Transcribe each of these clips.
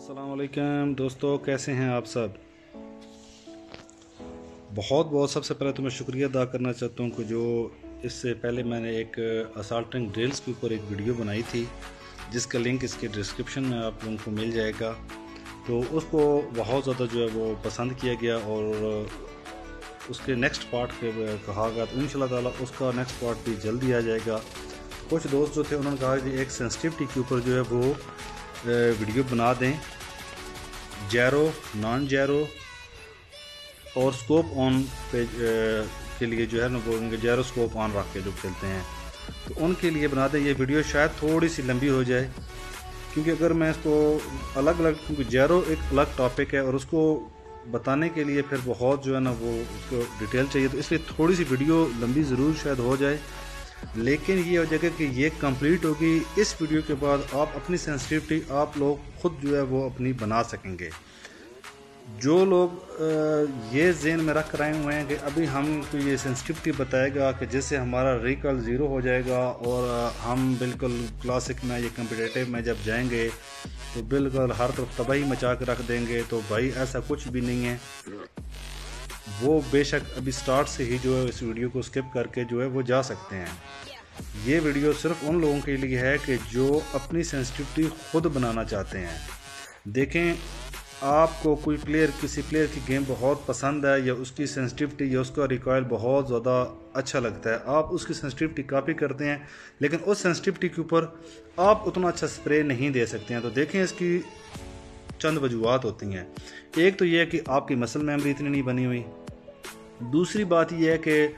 असलकम दोस्तों, कैसे हैं आप सब? बहुत बहुत सबसे पहले तो मैं शुक्रिया अदा करना चाहता हूँ कि जो इससे पहले मैंने एक असाल्टिंग ड्रिल्स के ऊपर एक वीडियो बनाई थी, जिसका लिंक इसके डिस्क्रिप्शन में आप लोगों को मिल जाएगा। तो उसको बहुत ज़्यादा जो है वो पसंद किया गया और उसके नेक्स्ट पार्ट के कहा गया तो इन ताला उसका नेक्स्ट पार्ट भी जल्दी आ जाएगा। कुछ दोस्त जो थे, उन्होंने कहा कि एक सेंसिटिविटी के ऊपर जो है वो वीडियो बना दें। जैरो नॉन जैरो और स्कोप ऑन पे के लिए जो है ना, वो जैरो स्कोप ऑन रख के जो खेलते हैं। तो उनके लिए बना दें, ये वीडियो शायद थोड़ी सी लंबी हो जाए, क्योंकि अगर मैं इसको अलग अलग क्योंकि जैरो एक अलग टॉपिक है और उसको बताने के लिए फिर बहुत जो है ना, वो उसको डिटेल चाहिए तो इसलिए थोड़ी सी वीडियो लंबी ज़रूर शायद हो जाए। लेकिन ये हो जाएगा कि ये कंप्लीट होगी। इस वीडियो के बाद आप अपनी सेंसिटिविटी आप लोग खुद जो है वो अपनी बना सकेंगे। जो लोग ये जेन में रख रहे हुए हैं कि अभी हमको ये सेंसिटिविटी बताएगा कि जिससे हमारा रिकल ज़ीरो हो जाएगा और हम बिल्कुल क्लासिक में या कम्पिटेटिव में जब जाएँगे तो बिल्कुल हर तरफ़ तबाही मचा के रख देंगे। तो भाई ऐसा कुछ भी नहीं है। वो बेशक अभी स्टार्ट से ही जो है इस वीडियो को स्किप करके जो है वो जा सकते हैं। ये वीडियो सिर्फ़ उन लोगों के लिए है कि जो अपनी सेंसिटिविटी खुद बनाना चाहते हैं। देखें, आपको कोई प्लेयर किसी प्लेयर की गेम बहुत पसंद है या उसकी सेंसिटिविटी या उसका रिकॉयल बहुत ज़्यादा अच्छा लगता है, आप उसकी सेंसिटिविटी कॉपी करते हैं, लेकिन उस सेंसिटिविटी के ऊपर आप उतना अच्छा स्प्रे नहीं दे सकते हैं। तो देखें इसकी चंद वजूहत होती हैं। एक तो यह है कि आपकी मसल मेमोरी इतनी नहीं बनी हुई। दूसरी बात यह है कि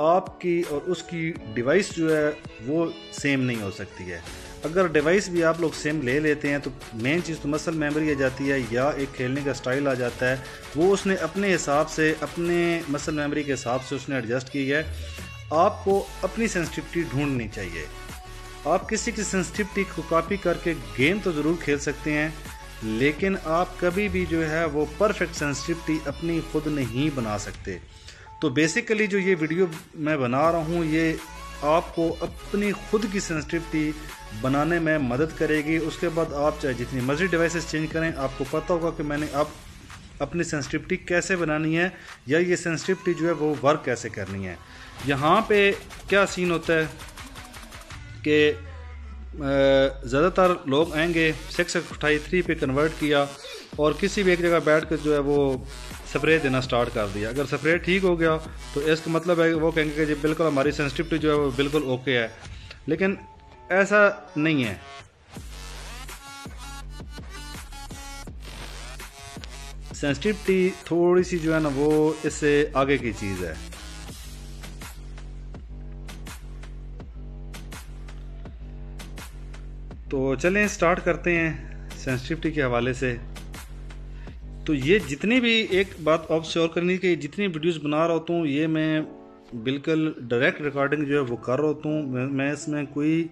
आपकी और उसकी डिवाइस जो है, वो सेम नहीं हो सकती है। अगर डिवाइस भी आप लोग सेम ले लेते हैं तो मेन चीज़ तो मसल मेमोरी आ जाती है, या एक खेलने का स्टाइल आ जाता है। वो उसने अपने हिसाब से, अपने मसल मेमोरी के हिसाब से उसने एडजस्ट की है। आपको अपनी सेंसिटिविटी ढूंढनी चाहिए। आप किसी की सेंसिटिविटी को कॉपी करके गेम तो ज़रूर खेल सकते हैं। लेकिन आप कभी भी जो है वो परफेक्ट सेंसिटिविटी अपनी खुद नहीं बना सकते। तो बेसिकली जो ये वीडियो मैं बना रहा हूँ, ये आपको अपनी खुद की सेंसिटिविटी बनाने में मदद करेगी। उसके बाद आप चाहे जितनी मर्ज़ी डिवाइसेस चेंज करें, आपको पता होगा कि मैंने अब अपनी सेंसिटिविटी कैसे बनानी है या ये सेंसिटिविटी जो है वो वर्क कैसे करनी है। यहाँ पे क्या सीन होता है कि ज़्यादातर लोग आएँगे सिक्स अठाई थ्री पे कन्वर्ट किया और किसी भी एक जगह बैठ कर जो है वो स्प्रे देना स्टार्ट कर दिया। अगर स्प्रे ठीक हो गया तो इसका मतलब है वो कहेंगे कि जी बिल्कुल हमारी सेंसिटिविटी जो है वो बिल्कुल ओके है। लेकिन ऐसा नहीं है। सेंसिटिविटी थोड़ी सी जो है ना वो इससे आगे की चीज़ है। तो चलें स्टार्ट करते हैं सेंसिटिविटी के हवाले से। तो ये जितनी भी एक बात ऑफ़ श्योर करनी कि जितनी वीडियोस बना रहा होता हूँ, ये मैं बिल्कुल डायरेक्ट रिकॉर्डिंग जो है वो कर रहा होता हूँ। मैं इसमें कोई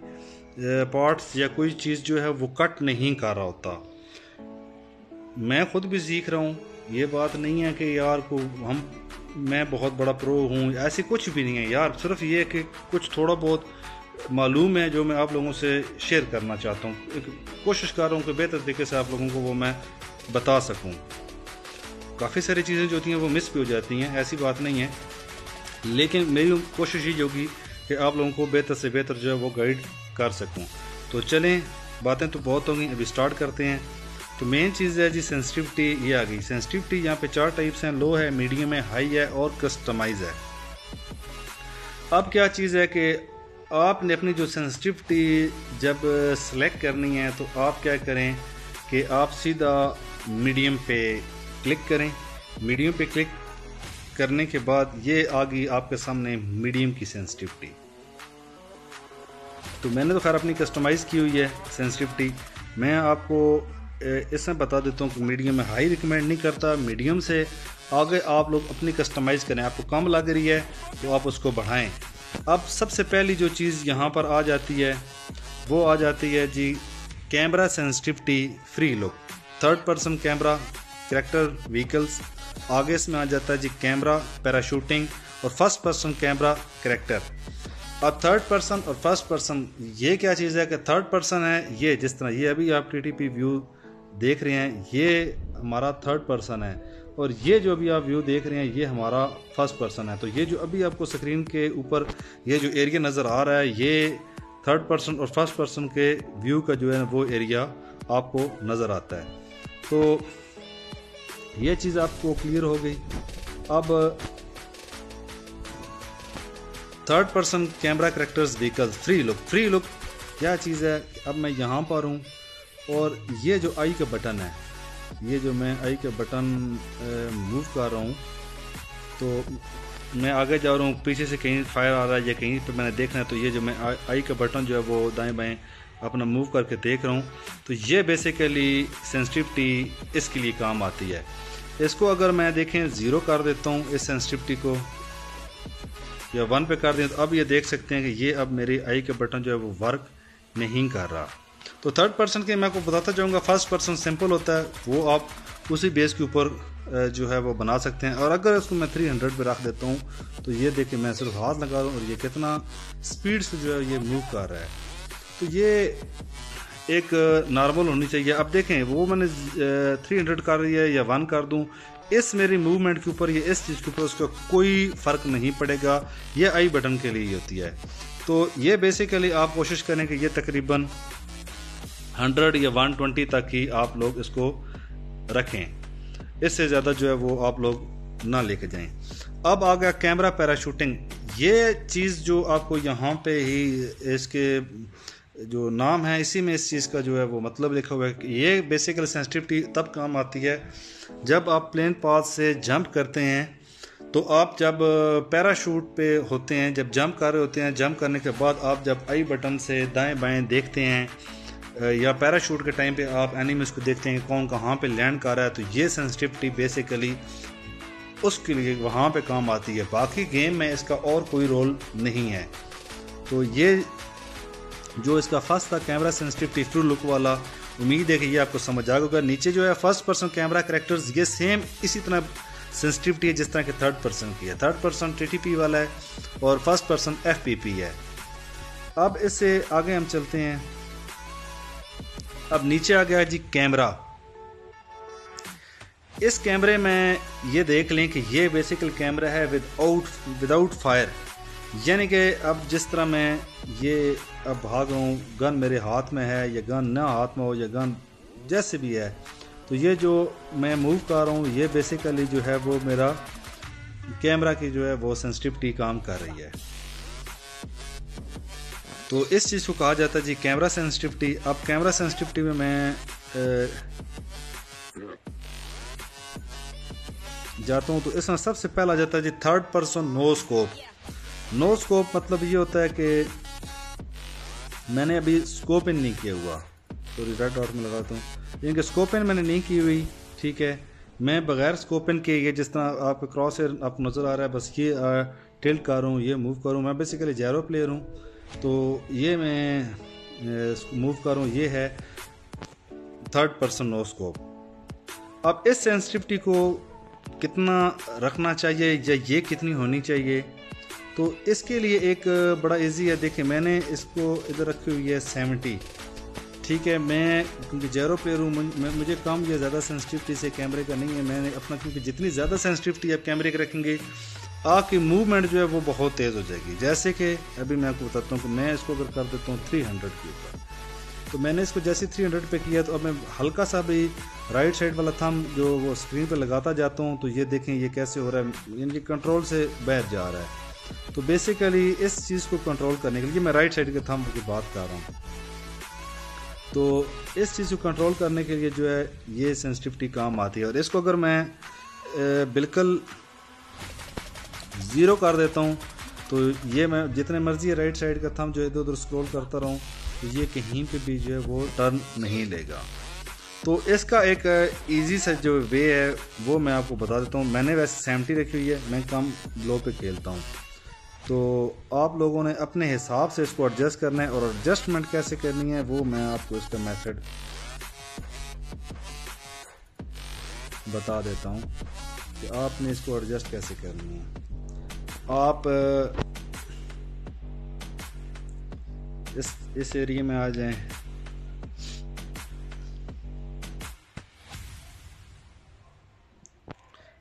पार्ट्स या कोई चीज़ जो है वो कट नहीं कर रहा होता। मैं खुद भी सीख रहा हूँ। ये बात नहीं है कि यार को हम, मैं बहुत बड़ा प्रो हूँ, ऐसी कुछ भी नहीं है। यार सिर्फ़ ये कि कुछ थोड़ा बहुत मालूम है जो मैं आप लोगों से शेयर करना चाहता हूँ। एक कोशिश कर रहा हूँ कि बेहतर तरीके से आप लोगों को वो मैं बता सकूँ। काफ़ी सारी चीज़ें जो होती हैं वो मिस भी हो जाती हैं, ऐसी बात नहीं है। लेकिन मेरी कोशिश ही होगी कि आप लोगों को बेहतर से बेहतर जो है वो गाइड कर सकूँ। तो चलें, बातें तो बहुत होंगी, अभी स्टार्ट करते हैं। तो मेन चीज़ है जी सेंसिटिविटी ये आ गई। सेंसिटिविटी यहाँ पे चार टाइप्स हैं लो है मीडियम है हाई है और कस्टमाइज है। अब क्या चीज़ है कि आपने अपनी जो सेंसिटिविटी जब सेलेक्ट करनी है तो आप क्या करें कि आप सीधा मीडियम पे क्लिक करें। मीडियम पे क्लिक करने के बाद ये आ गई आपके सामने मीडियम की सेंसिटिविटी तो मैंने तो खैर अपनी कस्टमाइज़ की हुई है सेंसिटिविटी मैं आपको इसमें बता देता हूँ कि मीडियम में हाई रिकमेंड नहीं करता मीडियम से आगे आप लोग अपनी कस्टमाइज़ करें। आपको कम लग रही है तो आप उसको बढ़ाएँ। अब सबसे पहली जो चीज़ यहाँ पर आ जाती है, वो आ जाती है जी camera sensitivity free look. Third person camera character vehicles आगे इसमें आ जाता है जी कैमरा पैराशूटिंग और फ़र्स्ट पर्सन कैमरा करेक्टर अब थर्ड पर्सन और फ़र्स्ट पर्सन ये क्या चीज़ है कि थर्ड पर्सन है, ये जिस तरह, ये अभी आप टी व्यू देख रहे हैं, ये हमारा थर्ड पर्सन है। और ये जो अभी आप व्यू देख रहे हैं, ये हमारा फ़र्स्ट पर्सन है। तो ये जो अभी आपको स्क्रीन के ऊपर, ये जो एरिया नज़र आ रहा है, ये थर्ड पर्सन और फ़र्स्ट पर्सन के व्यू का जो है वो एरिया आपको नज़र आता है। तो ये चीज़ आपको क्लियर हो गई। अब third person camera characters vehicle free look free look क्या चीज़ है? अब मैं यहाँ पर हूँ और ये जो आई का बटन है ये जो मैं आई का बटन मूव कर रहा हूँ तो मैं आगे जा रहा हूँ, पीछे से कहीं फायर आ रहा है या कहीं पर मैंने देखना है तो ये जो मैं आई का बटन जो है वो दाएँ बाएँ अपना मूव करके देख रहा हूँ। तो ये बेसिकली सेंसिटिविटी इसके लिए काम आती है। इसको अगर मैं देखें ज़ीरो कर देता हूँ इस सेंसिटिविटी को, या वन पे कर दें तो अब ये देख सकते हैं कि ये अब मेरी आई के बटन जो है वो वर्क नहीं कर रहा। तो थर्ड पर्सन के मैं आपको बताता जाऊँगा फ़र्स्ट पर्सन सिंपल होता है, वो आप उसी बेस के ऊपर जो है वो बना सकते हैं। और अगर इसको मैं 300 पे रख देता हूँ तो ये देखिए मैं सिर्फ़ हाथ लगा रहा हूँ और ये कितना स्पीड से जो है ये मूव कर रहा है। तो ये एक नॉर्मल होनी चाहिए। अब देखें, वो मैंने 300 कर रही है या वन कर दूँ, इस मेरी मूवमेंट के ऊपर या इस चीज़ के ऊपर उसका कोई फ़र्क नहीं पड़ेगा। ये आई बटन के लिए होती है। तो ये बेसिकली आप कोशिश करें कि ये तकरीबन 100 या 120 तक ही आप लोग इसको रखें। इससे ज़्यादा जो है वो आप लोग ना लेके जाएँ। अब आ गया कैमरा पैराशूटिंग। ये चीज़ जो आपको यहाँ पे ही इसके जो नाम है, इसी में इस चीज़ का जो है वो मतलब लिखा हुआ है कि ये बेसिकली सेंसिटिविटी तब काम आती है जब आप प्लेन पाथ से जंप करते हैं। तो आप जब पैराशूट पे होते हैं, जब जंप कर रहे होते हैं जंप करने के बाद आप जब आई बटन से दाएँ बाएँ देखते हैं या पैराशूट के टाइम पे आप एनिमीज को देखते हैं, कौन कहाँ पे लैंड कर रहा है तो ये सेंसिटिविटी बेसिकली उसके लिए वहाँ पे काम आती है। बाकी गेम में इसका और कोई रोल नहीं है। तो ये जो इसका फ़र्स्ट था कैमरा सेंसिटिविटी ट्रू लुक वाला, उम्मीद है कि ये आपको समझ आ गया नीचे जो है फ़र्स्ट पर्सन कैमरा करेक्टर्स ये सेम इसी तरह सेंसिटिविटी है जिस तरह के थर्ड पर्सन की है। थर्ड पर्सन टी वाला है और फ़र्स्ट पर्सन एफपीपी है। अब इससे आगे हम चलते हैं। अब नीचे आ गया जी कैमरा। इस कैमरे में ये देख लें कि ये बेसिकल कैमरा है विदाउट विदाउट फायर। यानी कि अब जिस तरह मैं ये अब भाग रहा हूँ, गन मेरे हाथ में है, या गन ना हाथ में हो, या गन जैसे भी है तो ये जो मैं मूव कर रहा हूँ, ये बेसिकली जो है वो मेरा कैमरा की जो है वो सेंसिटिविटी काम कर रही है। तो इस चीज़ को कहा जाता है जी कैमरा सेंसिटिविटी। अब कैमरा सेंसिटिविटी में मैं जाता हूँ तो इसमें सबसे पहला जाता है जी third person no scope no scope मतलब ये होता है कि मैंने अभी स्कोप इन नहीं किया हुआ। सॉरी रेड डॉट में लगाता हूँ। यानी कि स्कोप इन मैंने नहीं की हुई, ठीक है? मैं बगैर स्कोप इन के ये जिस तरह आपके क्रॉस एयर आपको नज़र आ रहा है, बस ये टिल्ट कर ये मूव करूँ मैं बेसिकली जैरो प्लेयर हूँ। तो ये मैं मूव कर, ये है थर्ड पर्सन नो स्कोप अब इस सेंसिटिविटी को कितना रखना चाहिए या ये कितनी होनी चाहिए? तो इसके लिए एक बड़ा इजी है। देखिए, मैंने इसको इधर रखी हुई है सेवेंटी ठीक है, मैं, क्योंकि जेरो प्लेयर हूँ, मुझे कम या ज़्यादा सेंसिटिविटी से कैमरे का नहीं है। मैंने अपना, क्योंकि जितनी ज़्यादा सेंसिटिविटी आप कैमरे के रखेंगे आपकी मूवमेंट जो है वो बहुत तेज़ हो जाएगी। जैसे कि अभी मैं आपको बताता हूँ कि मैं इसको अगर कर देता हूँ थ्री हंड्रेड के ऊपर। तो मैंने इसको जैसे थ्री हंड्रेड पे किया तो अब मैं हल्का सा भी राइट साइड वाला थम जो वो स्क्रीन पे लगाता जाता हूँ तो ये देखें, ये कैसे हो रहा है। यानी कंट्रोल से बैठ जा रहा है। तो बेसिकली इस चीज़ को कंट्रोल करने के लिए मैं राइट साइड के थम की बात कर रहा हूँ। तो इस चीज़ को कंट्रोल करने के लिए जो है, ये सेंसिटिविटी काम आती है। और इसको अगर मैं बिल्कुल ज़ीरो कर देता हूँ। तो ये मैं जितने मर्ज़ी राइट साइड का थंब जो इधर उधर स्क्रॉल करता रहूँ तो ये कहीं पे भी जो है, वो टर्न नहीं लेगा तो इसका एक इजी सा जो वे है, वो मैं आपको बता देता हूँ। मैंने वैसे सेवेंटी रखी हुई है, मैं कम लो पे खेलता हूँ। तो आप लोगों ने अपने हिसाब से इसको एडजस्ट करना है और एडजस्टमेंट कैसे करनी है, वो मैं आपको इसका मेथड बता देता हूँ कि आपने इसको एडजस्ट कैसे करनी है। आप इस इस एरिए में आ जाएँ।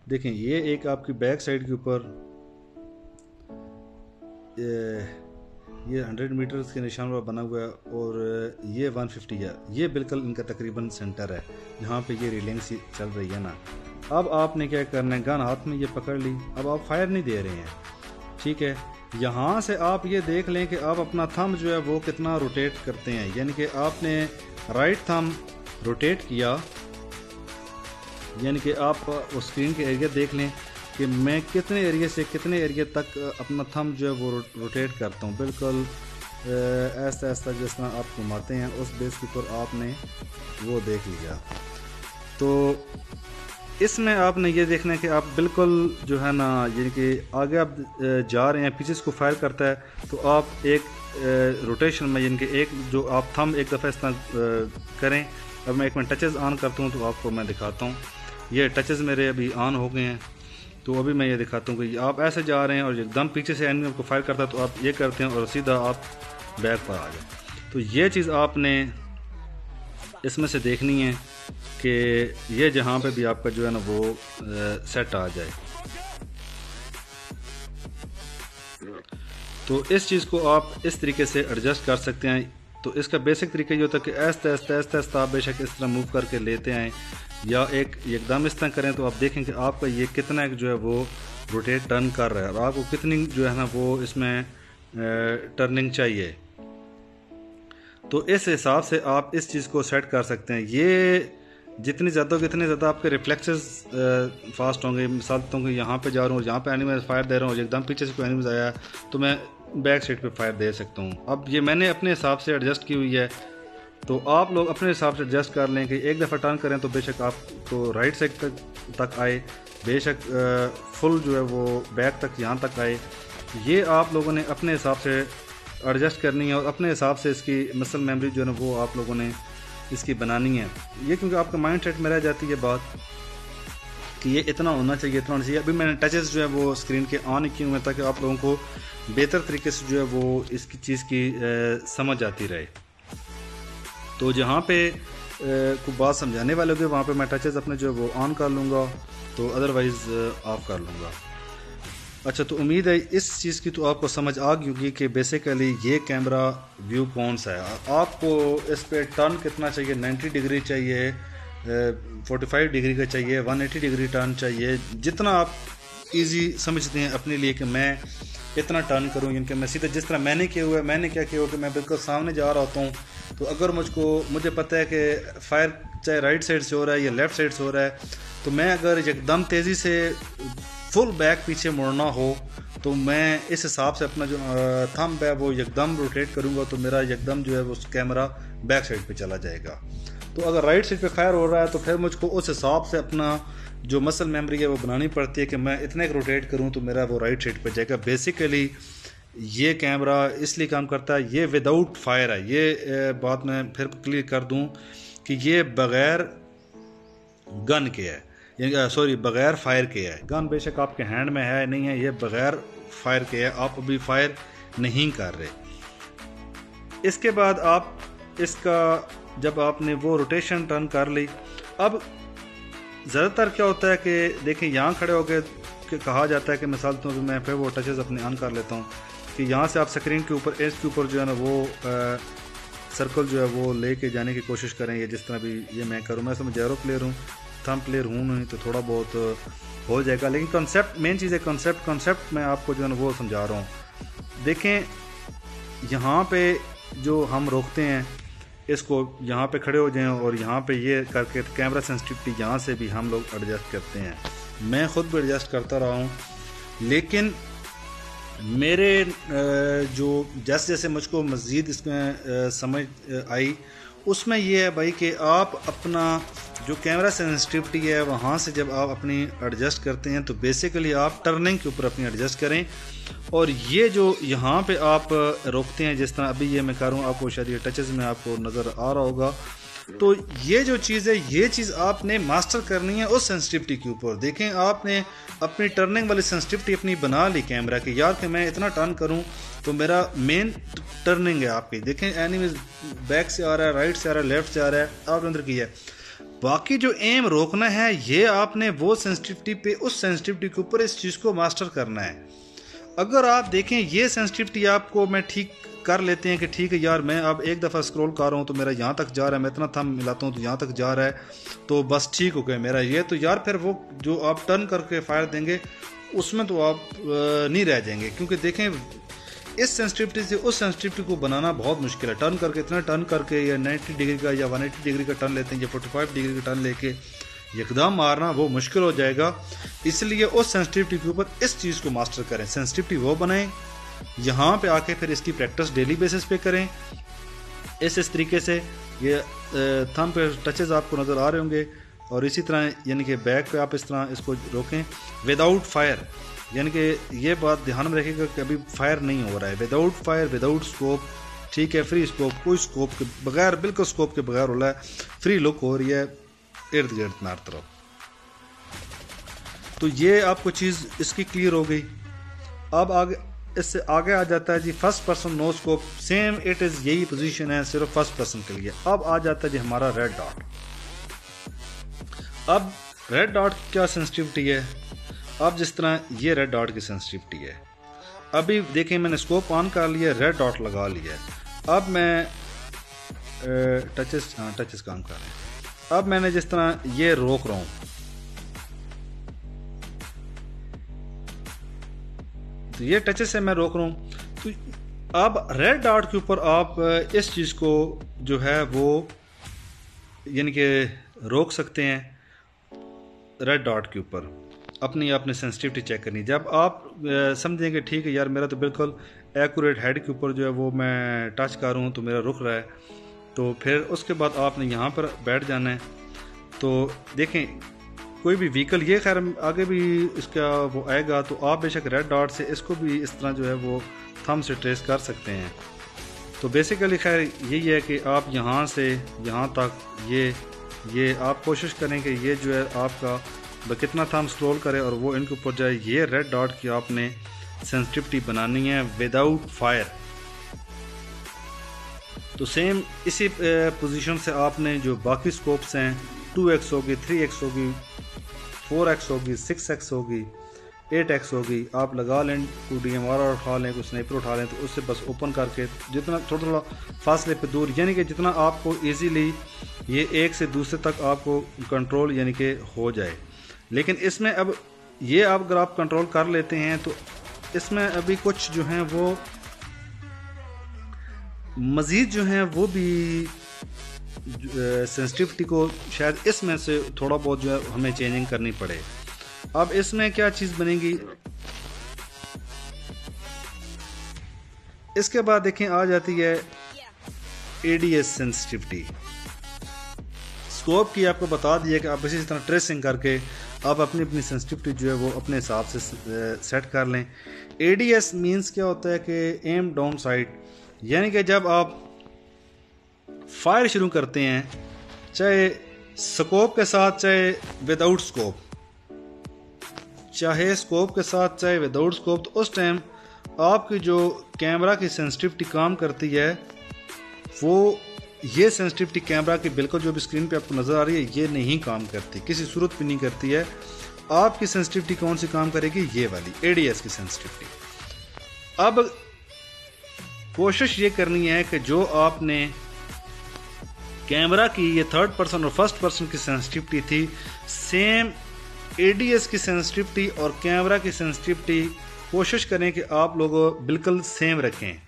देखें, ये एक आपकी बैक साइड के ऊपर, ये 100 मीटर के निशान पर बना हुआ है और ये 150 है। ये बिल्कुल इनका तकरीबन सेंटर है यहाँ पे ये रिलिंग चल रही है ना। अब आपने क्या करना है? गन हाथ में ये पकड़ ली। अब आप फायर नहीं दे रहे हैं। ठीक है, यहाँ से आप ये देख लें कि आप अपना थम जो है वो कितना रोटेट करते हैं। यानी कि आपने राइट थम रोटेट किया। यानी कि आप उस स्क्रीन के एरिया देख लें कि मैं कितने एरिया से कितने एरिया तक अपना थम जो है वो रोटेट करता हूँ। बिल्कुल ऐसा ऐसा जिस तरह आप घुमाते हैं, उस बेस के ऊपर आपने वो देख लिया। तो इसमें आपने ये देखना है कि आप बिल्कुल जो है ना, यानी कि आगे आप जा रहे हैं, पीछे को फायर करता है तो आप एक रोटेशन में, यानी कि एक जो आप थम एक दफ़ा इस तरह करें। अब मैं एक मिनट टचेज़ ऑन करता हूँ तो आपको मैं दिखाता हूँ। ये टचेज़ मेरे अभी ऑन हो गए हैं तो अभी मैं ये दिखाता हूँ कि आप ऐसे जा रहे हैं और एकदम पीछे से एनिमी को फायर करता है तो आप ये करते हैं और सीधा आप बैक पर आ जाए तो ये चीज़ आपने इसमें से देखनी है कि ये जहाँ पे भी आपका जो है ना वो सेट आ जाए। तो इस चीज़ को आप इस तरीके से एडजस्ट कर सकते हैं। तो इसका बेसिक तरीका ये होता है कि ऐसा ऐसा ऐसा ऐसा आप बेशक इस तरह मूव करके लेते आएँ या एक एकदम इस तरह करें तो आप देखें कि आपका ये कितना जो है वो रोटेट टर्न कर रहा है और आपको कितनी जो है ना वो इसमें टर्निंग चाहिए। तो इस हिसाब से आप इस चीज़ को सेट कर सकते हैं। ये जितनी ज़्यादा कितने ज़्यादा आपके रिफ्लेक्सेस फास्ट होंगे। मिसाल तो कि यहाँ पे जा रहा हूँ और यहाँ पे एनिमल फायर दे रहा हूँ एकदम पीछे से कोई एनिमल आया तो मैं बैक साइड पे फायर दे सकता हूँ। अब ये मैंने अपने हिसाब से एडजस्ट की हुई है। तो आप लोग अपने हिसाब से एडजस्ट कर लें कि एक दफ़ा टर्न करें तो बेशक आपको राइट साइड तक तक आए। बेशक फुल जो है वो बैक तक यहाँ तक आए। ये आप लोगों ने अपने हिसाब से एडजस्ट करनी है और अपने हिसाब से इसकी मसल मेमोरी जो है वो आप लोगों ने इसकी बनानी है। ये क्योंकि आपका माइंड सेट में रह जाती है बात कि ये इतना होना चाहिए, इतना होना चाहिए। अभी मैंने टचेस जो है वो स्क्रीन के ऑन किए हुए ताकि आप लोगों को बेहतर तरीके से जो है वो इसकी चीज़ की समझ आती रहे। तो जहाँ पे को बात समझाने वाले होंगे, वहाँ पे मैं टचेस अपने जो है वो ऑन कर लूँगा तो अदरवाइज़ ऑफ़ कर लूँगा। अच्छा तो उम्मीद है इस चीज़ की तो आपको समझ आ गई होगी कि बेसिकली ये कैमरा व्यू कौन सा है। आपको इस पर टर्न कितना चाहिए? 90 डिग्री चाहिए 45 डिग्री का चाहिए 180 डिग्री टर्न चाहिए। जितना आप इजी समझते हैं अपने लिए कि मैं इतना टर्न करूँ क्योंकि मैं सीधा जिस तरह मैंने किया हुआ है, मैंने क्या किया हुआ कि मैं बिल्कुल सामने जा रहा होता हूँ। तो अगर मुझको, मुझे पता है कि फायर चाहे राइट साइड से हो रहा है या लेफ़्ट साइड से हो रहा है तो मैं अगर एकदम तेज़ी से फुल बैक पीछे मुड़ना हो तो मैं इस हिसाब से अपना जो थम है वो एकदम रोटेट करूँगा तो मेरा एकदम जो है वो कैमरा बैक साइड पे चला जाएगा। तो अगर राइट साइड पे फायर हो रहा है तो फिर मुझको उस हिसाब से अपना जो मसल मेमोरी है वो बनानी पड़ती है कि मैं इतने रोटेट करूँ तो मेरा वो राइट साइड पर जाएगा। बेसिकली ये कैमरा इसलिए काम करता है, ये विदाउट फायर है। ये बात मैं फिर क्लियर कर दूँ कि ये बग़ैर गन के है। सॉरी बग़ैर फायर के है। गन बेशक आपके हैंड में है नहीं है ये बग़ैर फायर के है। आप अभी फायर नहीं कर रहे। इसके बाद आप इसका जब आपने वो रोटेशन टर्न कर ली अब ज़्यादातर क्या होता है कि देखें यहाँ खड़े होकर कहा जाता है कि मिसाल तो मैं फिर वो टचेज़ अपने ऑन कर लेता हूँ कि यहाँ से आप स्क्रीन के ऊपर एज के ऊपर जो है ना वो आ, सर्कल जो है वो लेके जाने की कोशिश करें या जिस तरह भी ये मैं करूँ। मैं समझ जैरो प्लेयर हूँ। थम प्लेयर हूँ, नहीं तो थोड़ा बहुत हो जाएगा। लेकिन कॉन्सेप्ट मेन चीज़ है कॉन्सेप्ट कॉन्सेप्ट मैं आपको जो है वो समझा रहा हूँ। देखें, यहाँ पे जो हम रोकते हैं, इसको यहाँ पे खड़े हो जाएँ और यहाँ पे ये करके कैमरा सेंसिटिविटी यहाँ से भी हम लोग एडजस्ट करते हैं। मैं ख़ुद भी एडजस्ट करता रहा हूँ। लेकिन मेरे जो जैसे जैसे मुझको मज़ीद इसमें समझ आई, उसमें यह है भाई कि आप अपना जो कैमरा सेंसिटिविटी है, वहाँ से जब आप अपनी एडजस्ट करते हैं तो बेसिकली आप टर्निंग के ऊपर अपनी एडजस्ट करें। और ये जो यहाँ पे आप रोकते हैं, जिस तरह अभी ये मैं करूँ आपको शायद ये टचेज़ में आपको नज़र आ रहा होगा। तो ये जो चीज़ है, ये चीज़ आपने मास्टर करनी है उस सेंसिटिविटी के ऊपर। देखें, आपने अपनी टर्निंग वाली सेंसिटिविटी अपनी बना ली कैमरा की। यार कि मैं इतना टर्न करूँ तो मेरा मेन टर्निंग है आपकी। देखें एनिमी बैक से आ रहा है राइट से आ रहा है लेफ़्ट से आ रहा है आपने अंदर की है। बाकी जो एम रोकना है, ये आपने वो सेंसिटिविटी पे, उस सेंसिटिविटी के ऊपर इस चीज़ को मास्टर करना है। अगर आप देखें, ये सेंसिटिविटी आपको मैं ठीक कर लेते हैं कि ठीक है यार, मैं अब एक दफ़ा स्क्रॉल कर रहा हूँ तो मेरा यहाँ तक जा रहा है, मैं इतना थम मिलाता हूँ तो यहाँ तक जा रहा है तो बस ठीक हो गया मेरा ये। तो यार फिर वो जो आप टर्न करके फायर देंगे, उसमें तो आप नहीं रह जाएँगे, क्योंकि देखें इस सेंसिटिविटी से उस सेंसिटिविटी को बनाना बहुत मुश्किल है। टर्न करके, इतना टर्न करके या 90 डिग्री का या 180 डिग्री का टर्न लेते हैं, या 45 डिग्री का टर्न लेके एकदम मारना वो मुश्किल हो जाएगा। इसलिए उस सेंसिटिविटी के ऊपर इस चीज़ को मास्टर करें। सेंसिटिविटी वो बनाएँ, यहाँ पे आके फिर इसकी प्रैक्टिस डेली बेसिस पे करें। इस इस तरीके से ये थम पे टचेज आपको नज़र आ रहे होंगे, और इसी तरह, यानी कि बैक पे आप इस तरह इसको रोकें। विदाउट फायर यानी कि ये बात ध्यान में रखिएगा कि अभी फायर नहीं हो रहा है। विदाउट फायर विदाउट स्कोप ठीक है फ्री स्कोप कोई स्कोप के बगैर, बिल्कुल स्कोप के बगैर हो रहा है। फ्री लुक हो रही है, इर्द गिर्द मार तरफ़ तो ये आपको चीज़ इसकी क्लियर हो गई। अब आगे, इससे आगे आ जाता है जी first person no scope same it is यही पोजीशन है, सिर्फ़ फ़र्स्ट पर्सन के लिए। अब आ जाता है जी हमारा रेड डॉट अब रेड डॉट क्या सेंसिटिविटी है? अब जिस तरह ये रेड डॉट की सेंसिटिविटी है। अभी देखें, मैंने स्कोप ऑन कर लिया रेड डॉट लगा लिया। अब मैं टचेस हाँ टचेस काम कर रहे हैं। अब मैंने जिस तरह ये रोक रहा हूँ। तो ये टचेस से मैं रोक रहा हूँ। तो अब रेड डॉट के ऊपर आप इस चीज़ को जो है वो, यानी कि रोक सकते हैं रेड डॉट के ऊपर। अपनी आपने सेंसिटिविटी चेक करनी। जब आप समझेंगे, ठीक है यार, मेरा तो बिल्कुल एक्यूरेट हेड के ऊपर जो है वो मैं टच कर रहा हूँ तो मेरा रुक रहा है। तो फिर उसके बाद आपने यहाँ पर बैठ जाना है। तो देखें, कोई भी व्हीकल ये खैर आगे भी इसका वो आएगा तो आप बेशक रेड डॉट से इसको भी इस तरह जो है वो थम से ट्रेस कर सकते हैं। तो बेसिकली खैर यही है कि आप यहाँ से यहाँ तक ये ये आप कोशिश करें कि ये जो है आपका कितना था हम स्क्रॉल करें और वो इनके ऊपर जाए, ये रेड डॉट की आपने सेंसिटिविटी बनानी है विदाउट फायर तो सेम इसी पोजीशन से आपने जो बाकी स्कोप्स हैं टू एक्स होगी थ्री एक्स होगी फोर एक्स होगी सिक्स एक्स होगी एट एक्स होगी, आप लगा लें, कोई डी एम आर उठा लें, कोई स्नाइपर उठा लें तो उससे बस ओपन करके जितना थोड़ा थोड़ा फासले पे दूर, यानी कि जितना आपको इजीली ये एक से दूसरे तक आपको कंट्रोल यानी कि हो जाए। लेकिन इसमें अब, ये आप अगर आप कंट्रोल कर लेते हैं तो इसमें अभी कुछ जो हैं वो, मज़ीद जो हैं वो भी सेंसिटिविटी को शायद इसमें से थोड़ा बहुत जो है हमें चेंजिंग करनी पड़े। अब इसमें क्या चीज़ बनेगी? इसके बाद देखें, आ जाती है एडीएस सेंसिटिविटी स्कोप की आपको बता दिया कि आप इसी तरह ट्रेसिंग करके आप अपनी अपनी सेंसिटिविटी जो है वो अपने हिसाब से सेट कर लें। ए डी एस मीन्स क्या होता है कि एम डाउन साइड यानी कि जब आप फायर शुरू करते हैं, चाहे स्कोप के साथ, चाहे विदाउट स्कोप चाहे स्कोप के साथ, चाहे विदाउट स्कोप तो उस टाइम आपकी जो कैमरा की सेंसिटिविटी काम करती है, वो ये सेंसिटिविटी कैमरा की बिल्कुल जो भी स्क्रीन पे आपको नज़र आ रही है, ये नहीं काम करती। किसी सूरत पे नहीं करती है। आपकी सेंसिटिविटी कौन सी काम करेगी? ये वाली एडीएस की सेंसिटिविटी अब कोशिश ये करनी है कि जो आपने कैमरा की, ये थर्ड पर्सन और फ़र्स्ट पर्सन की सेंसिटिविटी थी सेम एडीएस की सेंसिटिविटी और कैमरा की सेंसिटिविटी कोशिश करें कि आप लोग बिल्कुल सेम रखें।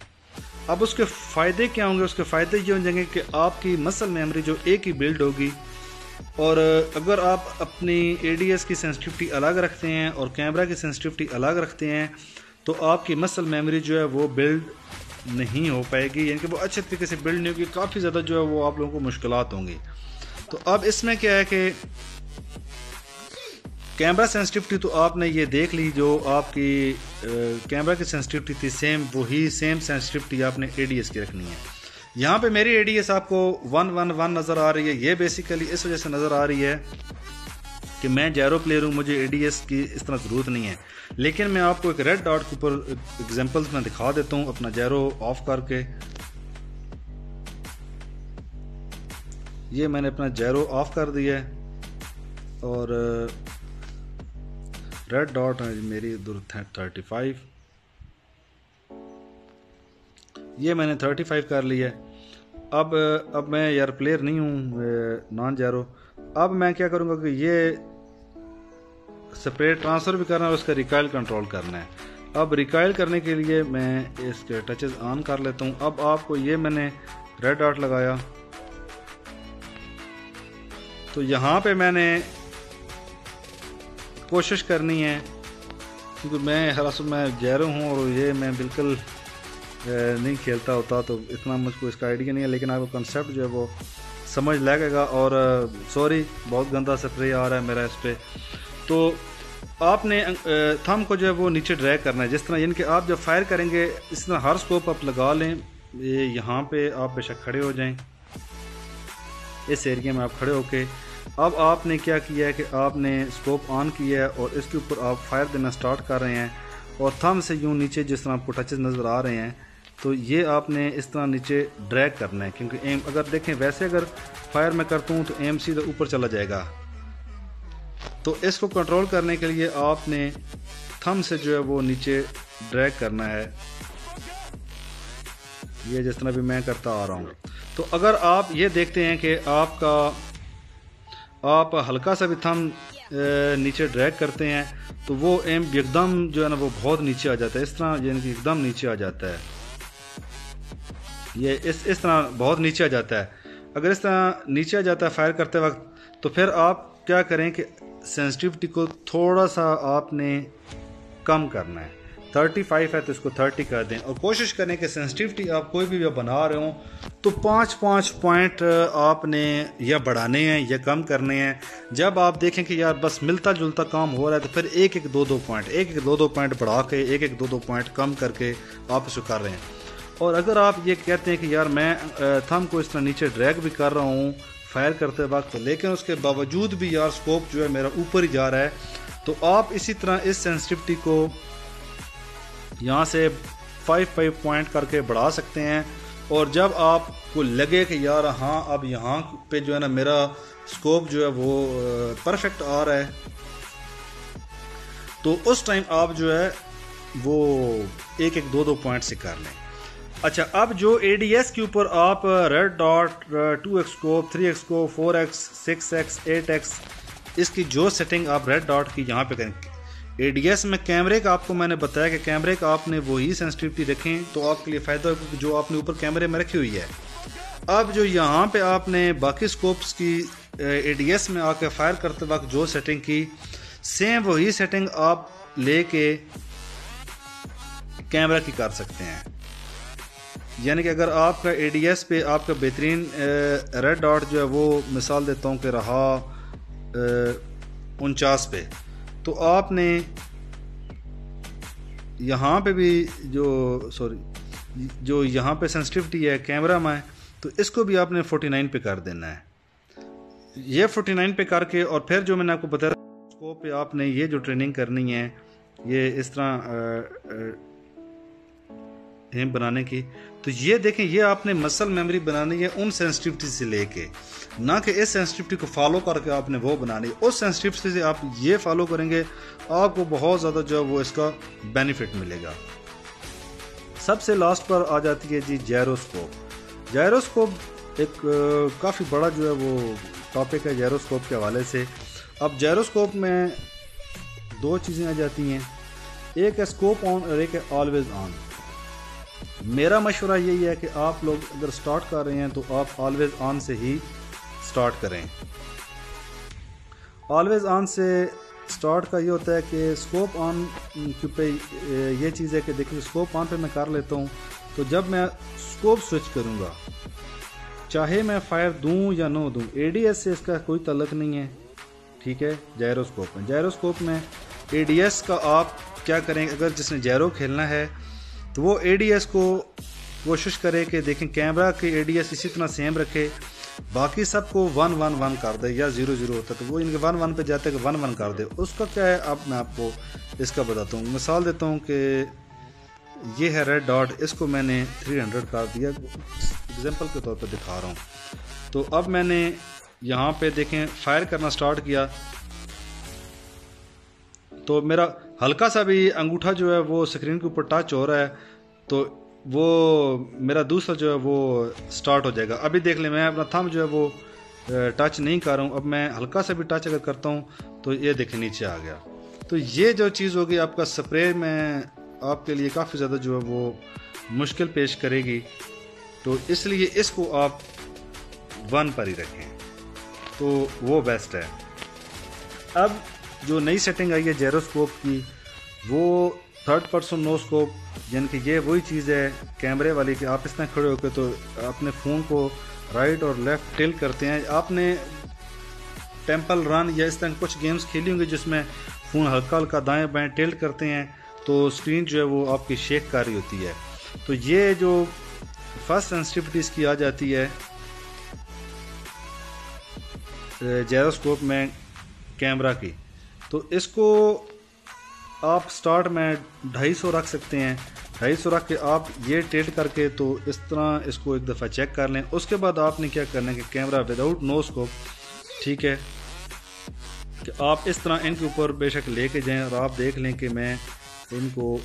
अब उसके फ़ायदे क्या होंगे? उसके फ़ायदे ये हो जाएँगे कि आपकी मसल मेमोरी जो एक ही बिल्ड होगी। और अगर आप अपनी एडीएस की सेंसिटिविटी अलग रखते हैं और कैमरा की सेंसिटिविटी अलग रखते हैं तो आपकी मसल मेमोरी जो है वो बिल्ड नहीं हो पाएगी। यानी कि वो अच्छे तरीके से बिल्ड नहीं होगी, काफ़ी ज़्यादा जो है वो आप लोगों को मुश्किल होंगी। तो अब इसमें क्या है कि कैमरा सेंसिटिविटी तो आपने ये देख ली, जो आपकी कैमरा की सेंसिटिविटी थी सेम वही सेम सेंसिटिविटी आपने एडीएस की रखनी है। यहाँ पे मेरी एडीएस आपको वन वन वन नज़र आ रही है। ये बेसिकली इस वजह से नज़र आ रही है कि मैं जैरो प्लेयर हूँ, मुझे एडीएस की इस तरह ज़रूरत नहीं है। लेकिन मैं आपको एक रेड डॉट के ऊपर एग्जाम्पल्स में दिखा देता हूँ अपना जैरो ऑफ़ करके। ये मैंने अपना जैरो ऑफ़ कर दिया है और रेड डॉट है मेरी दूर थर्टी फाइव ये मैंने थर्टी फाइव कर लिया अब अब मैं यार प्लेयर नहीं हूँ नॉन जैरो अब मैं क्या करूँगा कि ये स्प्रे ट्रांसफ़र भी करना है और उसका रिकॉयल कंट्रोल करना है। अब रिकाइल करने के लिए मैं इसके टचेस ऑन कर लेता हूँ। अब आपको ये मैंने रेड डॉट लगाया। तो यहाँ पे मैंने कोशिश करनी है। क्योंकि मैं हर मैं जैरो हूँ और ये मैं बिल्कुल नहीं खेलता होता तो इतना मुझको इसका आइडिया नहीं है, लेकिन आपको कंसेप्ट जो है वो समझ लगेगा और सॉरी बहुत गंदा स्प्रे आ रहा है मेरा इस पर तो आपने थम को जो है वो नीचे ड्रैग करना है। जिस तरह यानी कि आप जब फायर करेंगे, इस तरह हर स्कोप आप लगा लें। ये यहाँ पे आप बेशक खड़े हो जाएँ। इस एरिया में आप खड़े होके अब आपने क्या किया है कि आपने स्कोप ऑन किया है और इसके ऊपर आप फायर देना स्टार्ट कर रहे हैं और थम से यूँ नीचे जिस तरह आपको टचेस नज़र आ रहे हैं तो ये आपने इस तरह नीचे ड्रैग करना है, क्योंकि एम अगर देखें, वैसे अगर फायर मैं करता हूँ तो एम सीधा ऊपर चला जाएगा। तो इसको कंट्रोल करने के लिए आपने थम से जो है वो नीचे ड्रैग करना है। ये जिस तरह भी मैं करता आ रहा हूँ। तो अगर आप ये देखते हैं कि आपका आप हल्का सा भी थम नीचे ड्रैग करते हैं तो वो एम एकदम जो है ना, वो बहुत नीचे आ जाता है। इस तरह यानी कि एकदम नीचे आ जाता है। ये इस इस तरह बहुत नीचे आ जाता है। अगर इस तरह नीचे आ जाता है फायर करते वक्त तो फिर आप क्या करें कि सेंसिटिविटी को थोड़ा सा आपने कम करना है। 35 है तो इसको 30 कर दें। और कोशिश करें कि सेंसिटिविटी आप कोई भी बना रहे हो तो पाँच पाँच पॉइंट आपने या बढ़ाने हैं या कम करने हैं। जब आप देखें कि यार बस मिलता जुलता काम हो रहा है तो फिर एक एक दो दो पॉइंट एक एक दो दो पॉइंट बढ़ा के एक एक दो दो पॉइंट कम करके आप इसको कर रहे हैं। और अगर आप ये कहते हैं कि यार मैं थम को इस तरह नीचे ड्रैग भी कर रहा हूँ फायर करते वक्त लेकिन उसके बावजूद भी यार स्कोप जो है मेरा ऊपर ही जा रहा है तो आप इसी तरह इस सेंसिटिविटी को यहाँ से फाइव फाइव पॉइंट करके बढ़ा सकते हैं। और जब आपको लगे कि यार हाँ अब यहाँ पे जो है ना मेरा स्कोप जो है वो परफेक्ट आ रहा है। तो उस टाइम आप जो है वो एक एक दो दो पॉइंट से कर लें। अच्छा अब जो ए डी एस के ऊपर आप रेड डॉट टू एक्स को थ्री एक्स को four X six X eight X इसकी जो सेटिंग आप रेड डॉट की यहाँ पे करें ए में कैमरे का आपको मैंने बताया कि कैमरे का आपने वही सेंसिटिविटी रखें तो आपके लिए फ़ायदा होगा जो आपने ऊपर कैमरे में रखी हुई है। अब जो यहाँ पे आपने बाकी स्कोप्स की ADS में आके फायर करते वक्त जो सेटिंग की सेम वही सेटिंग आप लेके कैमरा की कर सकते हैं। यानी कि अगर आपका ADS पे आपका बेहतरीन रेड डॉट जो है वो मिसाल देता हूँ कि रहा उनचास पे। तो आपने यहाँ पे भी जो सॉरी जो यहाँ पे सेंसिटिविटी है कैमरा में तो इसको भी आपने 49 पे कर देना है। ये 49 पे करके और फिर जो मैंने आपको बताया, उसको पे आपने ये जो ट्रेनिंग करनी है, ये इस तरह बनाने की तो ये देखें, ये आपने मसल मेमोरी बनानी है उन सेंसिटिविटी से लेके। ना कि इस सेंसिटिविटी को फॉलो करके आपने वो बनानी। उस सेंसिटिविटी से आप ये फॉलो करेंगे, आपको बहुत ज़्यादा जो है वो इसका बेनिफिट मिलेगा। सबसे लास्ट पर आ जाती है जी जैरोस्कोप जैरोस्कोप एक काफ़ी बड़ा जो है वो टॉपिक है जैरोस्कोप के हवाले से। अब जैरोस्कोप में दो चीज़ें आ जाती हैं। एक है स्कोप ऑन और एक है ऑलवेज ऑन मेरा मशवरा यही है कि आप लोग अगर स्टार्ट कर रहे हैं तो आप ऑलवेज ऑन से ही स्टार्ट करें। ऑलवेज ऑन से स्टार्ट का ये होता है कि स्कोप ऑन पे ये चीज़ है कि देखिए स्कोप ऑन पे मैं कर लेता हूँ तो जब मैं स्कोप स्विच करूँगा, चाहे मैं फायर दूँ या नो दूँ ए से इसका कोई तलक नहीं है, ठीक है? जैरोस्कोप में। जैरोस्कोप में एडीएस का आप क्या करें? अगर जिसने जैरो खेलना है तो वो ए को कोशिश करे कि देखें कैमरा के ए इसी तरह सेम रखे, बाकी सबको वन वन वन कर दे या ज़ीरो ज़ीरो होता है तो वो इनके वन वन पे जाते हैं वन वन कर दे। उसका क्या है, अब मैं आपको इसका बताता हूँ। मिसाल देता हूँ कि ये है रेड डॉट इसको मैंने 300 कर दिया। एग्जांपल के तौर पर दिखा रहा हूँ। तो अब मैंने यहाँ पे देखें फायर करना स्टार्ट किया। तो मेरा हल्का सा भी अंगूठा जो है वो स्क्रीन के ऊपर टच हो रहा है तो वो मेरा दूसरा जो है वो स्टार्ट हो जाएगा। अभी देख लें, मैं अपना थम जो है वो टच नहीं कर रहा हूँ। अब मैं हल्का सा भी टच अगर करता हूँ तो ये देखें, नीचे आ गया। तो ये जो चीज़ होगी, आपका स्प्रे में आपके लिए काफ़ी ज़्यादा जो है वो मुश्किल पेश करेगी। तो इसलिए इसको आप वन पर ही रखें। तो वो बेस्ट है। अब जो नई सेटिंग आई है जेरोस्कोप की, वो थर्ड पर्सन नो स्कोप यानी कि ये वही चीज़ है कैमरे वाली कि आप इस तरह खड़े होकर तो अपने फ़ोन को राइट और लेफ़्ट टिल करते हैं। आपने टेंपल रन या इस तरह कुछ गेम्स खेली होंगी जिसमें फ़ोन हल्का हल्का दाएँ बाएँ टिल्ट करते हैं तो स्क्रीन जो है वो आपकी शेक कर रही होती है। तो ये जो फ़र्स्ट सेंसिटिविटी इसकी आ जाती है जेरोस्कोप में कैमरा की। तो इसको आप स्टार्ट में ढाई सौ रख सकते हैं। ढाई सौ रख के आप ये टेल्ट करके तो इस तरह इसको एक दफ़ा चेक कर लें। उसके बाद आपने क्या करना है कि कैमरा विदाउट नो स्कोप ठीक है? कि आप इस तरह इनके ऊपर बेशक लेके जाएँ और आप देख लें कि मैं इनको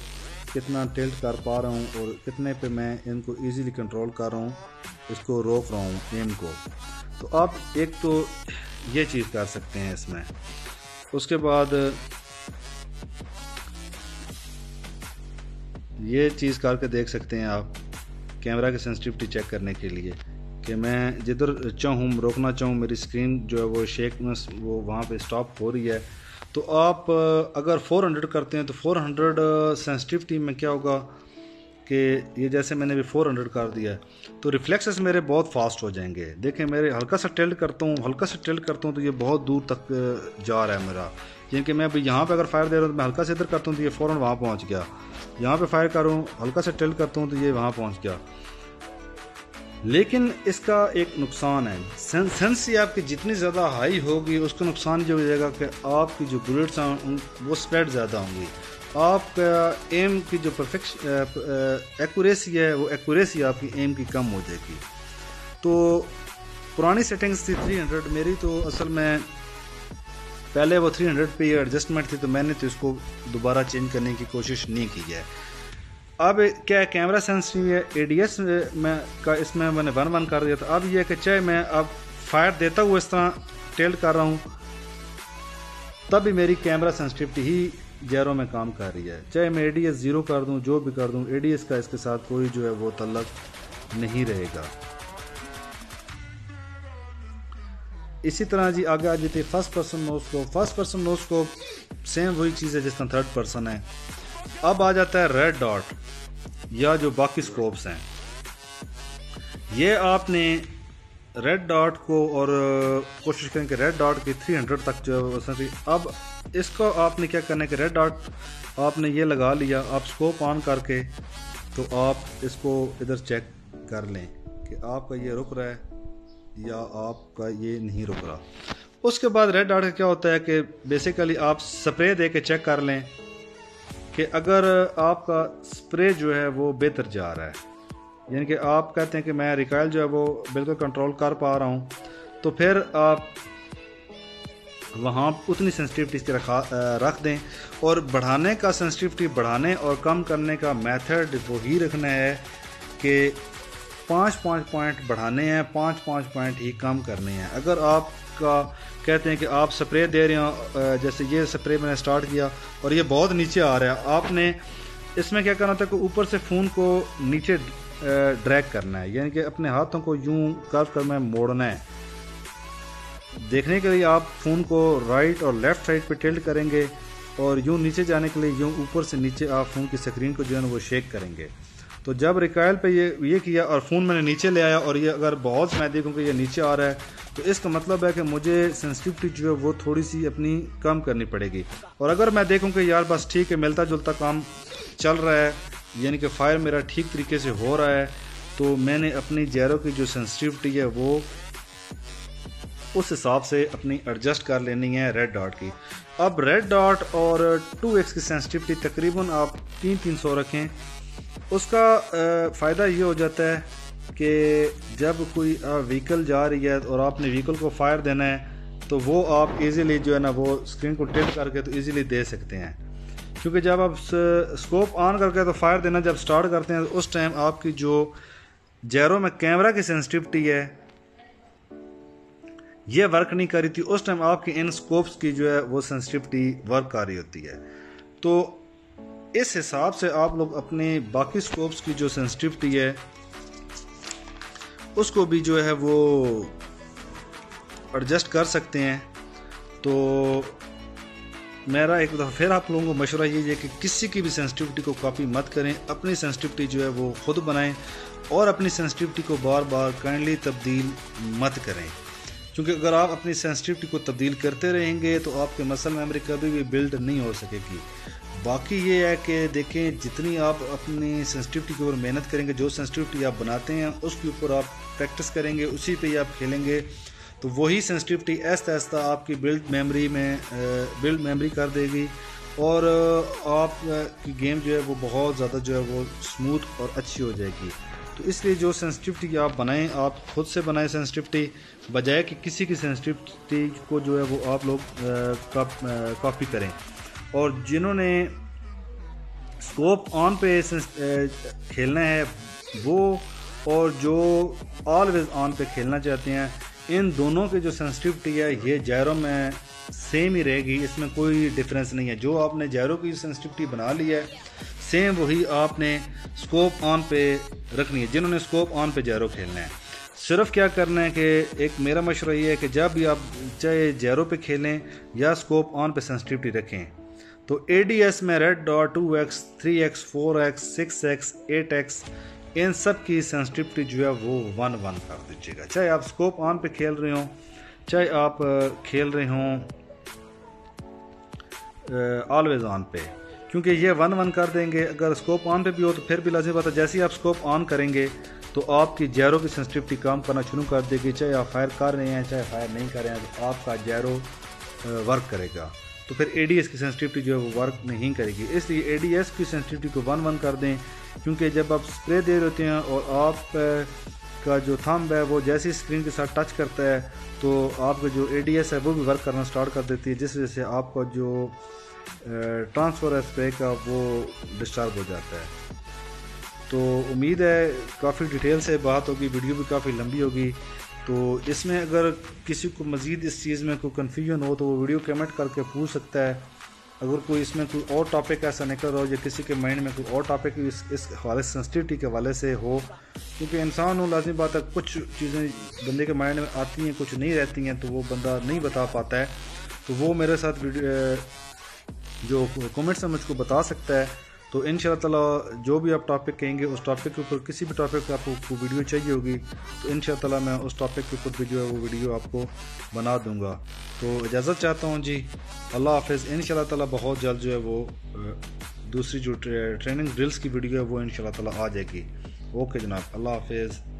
कितना टिल्ट कर पा रहा हूँ और कितने पे मैं इनको इजीली कंट्रोल कर रहा हूँ, इसको रोक रहा हूँ एम को। तो आप एक तो ये चीज़ कर सकते हैं इसमें। उसके बाद, ये चीज़ करके देख सकते हैं आप, कैमरा की सेंसिटिविटी चेक करने के लिए, कि मैं जिधर चाहूँ रोकना चाहूँ, मेरी स्क्रीन जो है वो शेकनेस वो वहाँ पे स्टॉप हो रही है। तो आप, अगर 400 करते हैं तो 400 सेंसिटिविटी में क्या होगा? कि ये जैसे मैंने भी 400 कर दिया तो रिफ्लेक्सेस मेरे बहुत फास्ट हो जाएँगे। देखें, मेरे हल्का सा टेल्ट करता हूँ, हल्का सा टेल्ट करता हूँ तो ये बहुत दूर तक जा रहा है मेरा। यानी कि मैं अभी यहाँ पे अगर फायर दे रहा हूँ तो मैं हल्का से इधर करता हूँ तो ये फ़ौरन वहाँ पहुँच गया। यहाँ पे फायर करूँ हल्का से टेल्ट करता हूँ तो ये वहाँ पहुँच गया। लेकिन इसका एक नुकसान है। सेंसी आपकी जितनी ज़्यादा हाई होगी, उसका नुकसान ये हो जाएगा कि आपकी जो बुलेट्स हैं वो स्प्रेड ज़्यादा होंगी। आपका एम की जो परफेक्ट एक्यूरेसी है, वो एक्यूरेसी आपकी एम की कम हो जाएगी। तो पुरानी सेटिंग्स थी 300 मेरी तो असल में पहले वो 300 पे एडजस्टमेंट थी तो मैंने तो इसको दोबारा चेंज करने की कोशिश नहीं की है। अब क्या कैमरा सेंसिटिव है? एडीएस में का, इसमें मैंने वन वन कर दिया था। अब यह कि चाहे मैं अब फायर देता हुआ इस तरह टेल्ट कर रहा हूँ तब भी मेरी कैमरा सेंसिटिविटी ही जैरो में काम कर रही है। चाहे मैं एडीएस ज़ीरो कर दूँ, जो भी कर दूँ एडीएस का इसके साथ कोई जो है वो तलक नहीं रहेगा। इसी तरह जी आगे आ जाती है first person no scope first person no scope same वही चीज़ है जिस तरह थर्ड पर्सन है। अब आ जाता है रेड डॉट या जो बाकी स्कोप्स हैं। ये आपने रेड डॉट को और कोशिश करें कि रेड डॉट की 300 तक जो है अब इसको आपने क्या करना है कि रेड डॉट आपने ये लगा लिया, आप स्कोप ऑन करके तो आप इसको इधर चेक कर लें कि आपका ये रुक रहा है या आपका ये नहीं रुक रहा। उसके बाद रेड डॉट का क्या होता है कि बेसिकली आप स्प्रे दे के चेक कर लें कि अगर आपका स्प्रे जो है वो बेहतर जा रहा है। यानी कि आप कहते हैं कि मैं रिकाइल जो है वो बिल्कुल कंट्रोल कर पा रहा हूँ। तो फिर आप वहाँ उतनी सेंसिटिविटी रखा रख दें और बढ़ाने का सेंसिटिविटी बढ़ाने और कम करने का मेथड वो ही रखना है कि पाँच पाँच पॉइंट बढ़ाने हैं पाँच पाँच पॉइंट ही कम करने हैं। अगर आपका कहते हैं कि आप स्प्रे दे रहे हो जैसे ये स्प्रे मैंने स्टार्ट किया और ये बहुत नीचे आ रहा है, आपने इसमें क्या करना था कि ऊपर से फ़ोन को नीचे ड्रैग करना है। यानी कि अपने हाथों को यूँ कर्व कर में मोड़ना है। देखने के लिए आप फ़ोन को राइट और लेफ़्ट साइड पे टिल्ट करेंगे और यूँ नीचे जाने के लिए यूँ ऊपर से नीचे आप फ़ोन की स्क्रीन को जो है वो शेक करेंगे। तो जब रिकायल पे ये ये किया और फ़ोन मैंने नीचे ले आया और ये अगर बहुत मैं देखूँ कि ये नीचे आ रहा है तो इसका मतलब है कि मुझे सेंसिटिविटी जो है वो थोड़ी सी अपनी कम करनी पड़ेगी। और अगर मैं देखूँ कि यार बस ठीक है मिलता जुलता काम चल रहा है यानी कि फायर मेरा ठीक तरीके से हो रहा है तो मैंने अपनी जैरो की जो सेंसिटिविटी है वो उस हिसाब से अपनी एडजस्ट कर लेनी है रेड डॉट की। अब रेड डॉट और 2x की सेंसिटिविटी तकरीबन आप तीन तीन सौ रखें। उसका फ़ायदा ये हो जाता है कि जब कोई व्हीकल जा रही है और आपने व्हीकल को फायर देना है तो वो आप इजीली जो है ना वो स्क्रीन को टिल्ट करके तो इजीली दे सकते हैं। क्योंकि जब आप स्कोप ऑन करके तो फायर देना जब स्टार्ट करते हैं तो उस टाइम आपकी जो जैरो में कैमरा की सेंसिटिविटी है, ये वर्क नहीं कर रही थी, उस टाइम आपकी इन स्कोप्स की जो है, वो सेंसिटिविटी वर्क कर रही होती है। तो इस हिसाब से आप लोग अपने बाकी स्कोप्स की जो सेंसिटिविटी है, उसको भी जो है वो एडजस्ट कर सकते हैं। तो मेरा एक दफ़ा फिर आप लोगों को मशवरा ये है कि किसी की भी सेंसिटिविटी को कॉपी मत करें, अपनी सेंसिटिविटी जो है वो खुद बनाएँ और अपनी सेंसिटिविटी को बार बार काइंडली तब्दील मत करें। क्योंकि अगर आप अपनी सेंसिटिविटी को तब्दील करते रहेंगे तो आपके मसल मेमोरी कभी भी बिल्ड नहीं हो सकेगी। बाकी ये है कि देखें, जितनी आप अपनी सेंसिटिविटी के ऊपर मेहनत करेंगे, जो सेंसिटिविटी आप बनाते हैं, उसके ऊपर आप प्रैक्टिस करेंगे, उसी पे ही आप खेलेंगे। तो वही सेंसिटिविटी ऐसा ऐसा आपकी बिल्ड मेमोरी में बिल्ड मेमोरी कर देगी और आप की गेम जो है वो बहुत ज़्यादा जो है वो स्मूथ और अच्छी हो जाएगी। तो इसलिए जो सेंसिटिविटी आप बनाएँ, आप खुद से बनाएँ सेंसिटिविटी बजाय कि किसी की सेंसिटिविटी को जो है वो आप लोग कॉपी करें। और जिन्होंने स्कोप ऑन पे खेलना है, वो और जो ऑलवेज ऑन पे खेलना चाहते हैं इन दोनों की जो सेंसिटिविटी है, ये जैरो में सेम ही रहेगी, इसमें कोई डिफरेंस नहीं है। जो आपने जैरो की सेंसिटिविटी बना ली है सेम वही आपने स्कोप ऑन पे रखनी है, जिन्होंने स्कोप ऑन पे जैरो खेलना है। सिर्फ़ क्या करना है कि एक मेरा मशवरा ये है कि जब भी आप चाहे जैरो पे खेलें या स्कोप ऑन पे सेंसिटिविटी रखें तो एडीएस में red dot two X three X four X six X eight X इन सब की सेंसिटिविटी जो है वो वन वन कर दीजिएगा। चाहे आप स्कोप ऑन पे खेल रहे हो, चाहे आप खेल रहे हो ऑलवेज ऑन पे। क्योंकि ये वन वन कर देंगे, अगर स्कोप ऑन पे भी हो तो फिर भी लाजमी बात है, जैसे ही आप स्कोप ऑन करेंगे तो आपकी जैरो की सेंसिटिविटी काम करना शुरू कर देगी। चाहे आप फायर कर रहे हैं, चाहे फायर नहीं कर रहे हैं तो आपका जैरो वर्क करेगा। तो फिर एडीएस की सेंसिटिविटी जो है वो वर्क नहीं करेगी। इसलिए एडीएस की सेंसिटिविटी को वन वन कर दें, क्योंकि जब आप स्प्रे दे रहे होते हैं और आप का जो थम्ब है वो जैसे ही स्क्रीन के साथ टच करता है तो आपका जो एडीएस है वो भी वर्क करना स्टार्ट कर देती है, जिस वजह से आपका जो ट्रांसफ़र है स्प्रे का वो डिस्चार्ज हो जाता है। तो उम्मीद है काफ़ी डिटेल से बात होगी वीडियो भी काफ़ी लंबी होगी। तो इसमें अगर किसी को मज़ीद इस चीज़ में कोई कन्फ्यूज़न हो तो वो वीडियो कमेंट करके पूछ सकता है। अगर कोई इसमें कोई और टॉपिक ऐसा निकल रहा हो, या किसी के माइंड में कोई और टॉपिक इस इस हवाले सेंसिटिविटी के हवाले से हो, क्योंकि इंसान हो लाजमी बात है, कुछ चीज़ें बंदे के माइंड में आती हैं, कुछ नहीं रहती हैं तो वो बंदा नहीं बता पाता है। तो वो मेरे साथ जो कमेंट्स में मुझको बता सकता है। तो इन ताला जो भी आप टॉपिक कहेंगे, उस टॉपिक के ऊपर किसी भी टॉपिक पर आपको वीडियो चाहिए होगी तो इन ताला मैं उस टॉपिक के ऊपर भी जो है वो वीडियो आपको बना दूँगा। तो इजाज़त चाहता हूँ जी, अल्लाह हाफिज़। इन ताला बहुत जल्द जो है वो दूसरी जो ट्रेनिंग ड्रिल्स की वीडियो है, वो इन ताला आ जाएगी। ओके जनाब, अल्लाह हाफिज़।